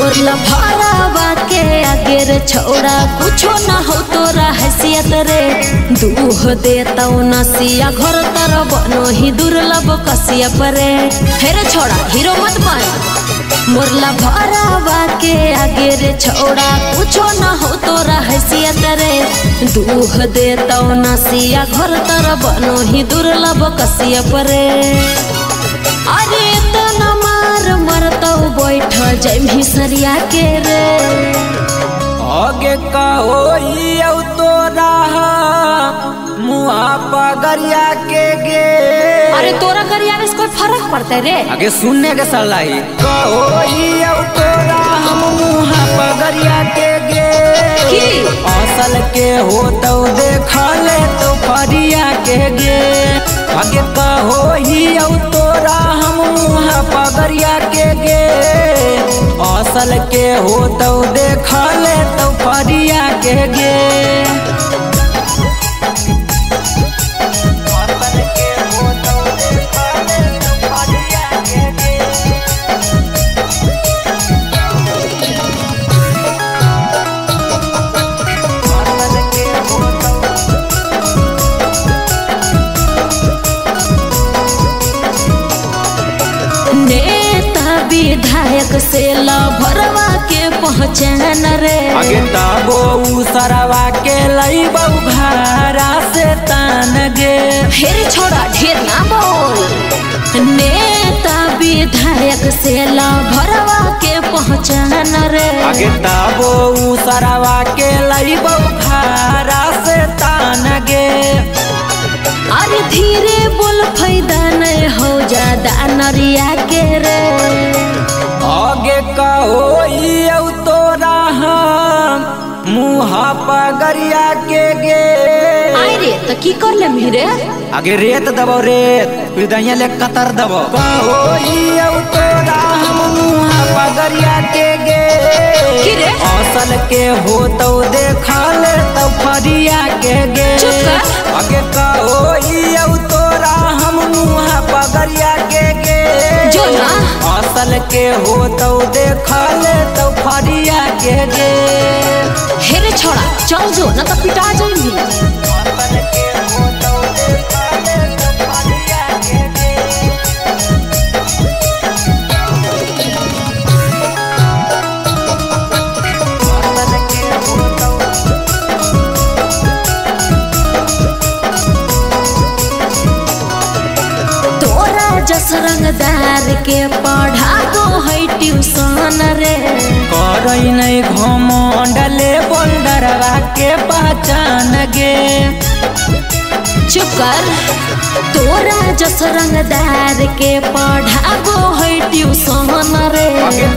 मोरला भरावा के आगे रे छौड़ा कुछो ना हो तोरा हैसियत रे। दूह देता नसिया घर तर बनो ही दुर्लभ कसिया परे हेरे छोड़ा, हीरो मत बन मोरला भरावा के आगे रे छौड़ा कुछो ना हो तोरा हैसियत रे। दूह देता नसिया घर तर बनो ही दुर्लभ कसिया परे अरे मरतौ बैठ जैमी सरिया के रे। आगे का होई औ तोरा मुआ पगरिया के गे। अरे तोरा गरिया में कोई फ़र्क पड़ता है रे। आगे सुनने के सलाई। का होई औ तोरा हम मुहा पगरिया के गे। की? असल के हो तो देखा ले तो फरिया के गे। आगे का होई औ तोरा असल के हो तो देखा ले तो फरिया के गे विधायक से लभरवा के पहचान रे। ताबो उ सरवा के लई बहु भारा से तान गे। हेरे छोड़ा ढेर ना बोल। नेता विधायक से लभरवा के पहचान रे। ताबो उ सरवा के लई बहु भारा से तान गे। अरे धीरे बोल फ़ायदा नहीं हो ज़्यादा नरिया रे औ तोरा हम मुहा पगरिया के गे आई रे तो की कर ले मेरे आगे रेत दबो रेत हृदय ले कतर दबो। का औ तोरा हम मुहा पगरिया के गे की रे? असल के हो तो देखा ले तो फरिया के गे चुप कर। आगे का होई के हो तो देखा ले तो फरिया के गे हेरे छोड़ा, चल जो, ना तो पिटा रंगदार के पढ़ा दो है ट्यूशन रे। करई नहीं घमंडले बोल्डरवा के पहचान गे। चुप कर तोरा जस रंगदार के पढ़ा दो है ट्यूशन रे।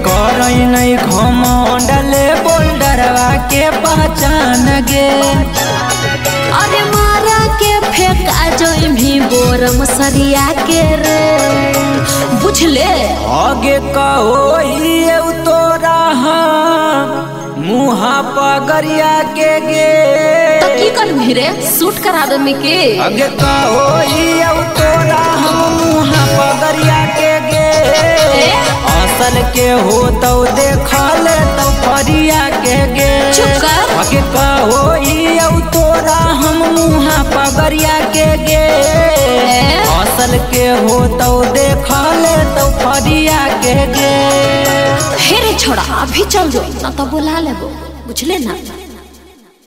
करई नहीं घमंडले बोल्डरवा के पहचान गे। अरे मारा के फेंका जो सरिया के रे। बुझले आगे कहो ये तोरा हम मुहा पगरिया के गे। तो की कर मेरे सूट करा दो मिके आगे कहो ये तोरा हम मुहा पगरिया के गे। असल के हो तो देखा ले तो फरिया के गे। चुप कर। आगे कहो ये तोरा हम मुहा के गे असल के हो तो देख ले तो फरिया के गे हेरे छोड़ा, अभी चल जो ना तो बुला ले बुझले ना?